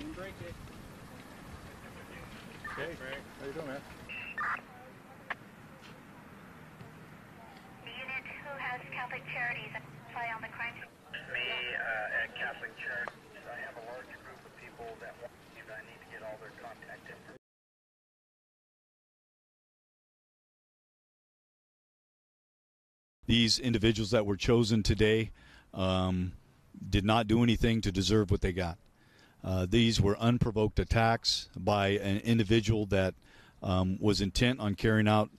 it. Okay, how you doing, man? The unit who has Catholic Charities apply on the crime. Me at Catholic Church, I have a large group of people that need to get all their contact. These individuals that were chosen today um, did not do anything to deserve what they got. Uh, these were unprovoked attacks by an individual that um, was intent on carrying out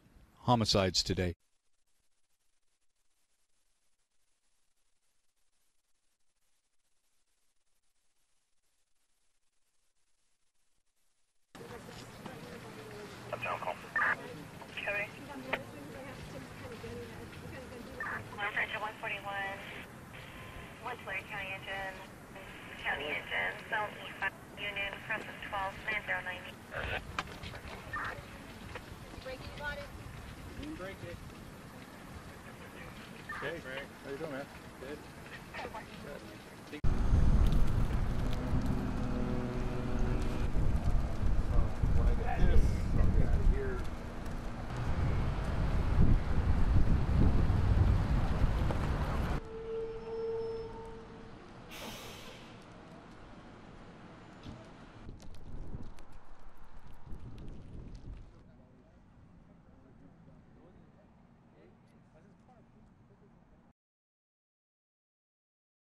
homicides today. Cody. One French 141. One Tulare County engine. County engine. Zone E5. Union. Crescent 12. Land 090. You break it. Okay, how you doing, man? Good. Good.